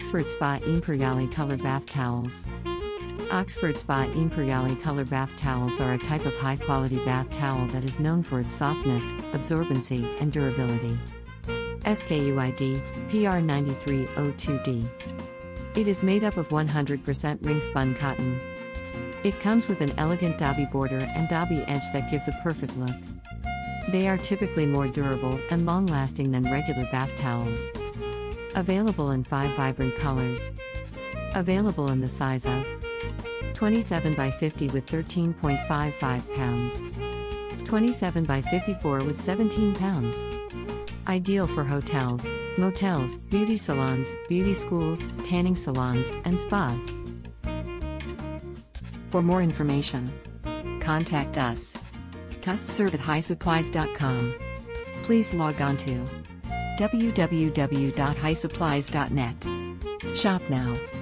Oxford Spa Imperiale Color Bath Towels. Oxford Spa Imperiale Color Bath Towels are a type of high quality bath towel that is known for its softness, absorbency, and durability. SKUID PR9302D. It is made up of 100% ring spun cotton. It comes with an elegant dobby border and dobby edge that gives a perfect look. They are typically more durable and long lasting than regular bath towels. Available in 5 vibrant colors. Available in the size of 27 by 50 with 13.55 pounds, 27 by 54 with 17 pounds. Ideal for hotels, motels, beauty salons, beauty schools, tanning salons, and spas. For more information, contact us. Custserv at hysupplies.com. Please log on to www.hysupplies.net. Shop now.